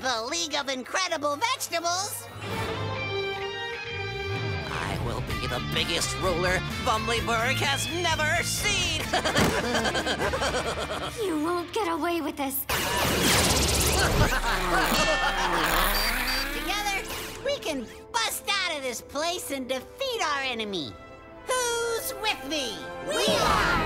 the League of Incredible Vegetables. I will be the biggest ruler Bumblyburg has never seen. You won't get away with this. Together, we can bust out of this place and defeat our enemy. Who's with me? We are!